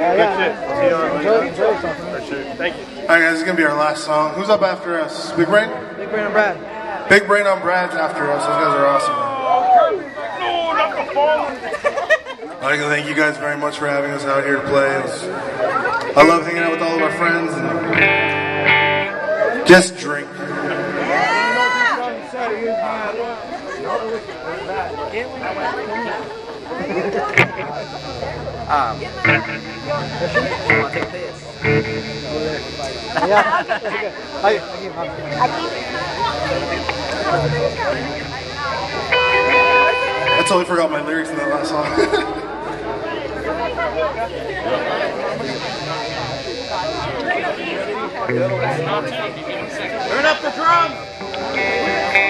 Good shit. See you on Enjoy, enjoy yourself. For sure. Thank you. All right, guys, this is gonna be our last song. Who's up after us? Big Brain? Big Brain and Brad. Big Brain on Brad's after us. Those guys are awesome. No, not the phone. I'd like to thank you guys very much for having us out here to play. Was, I love hanging out with all of our friends and just drink. Um, I totally forgot my lyrics in that last song. Turn up the drum.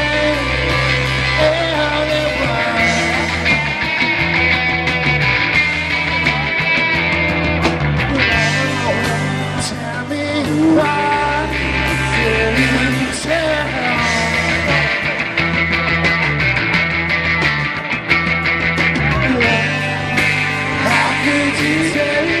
easy.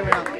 It out.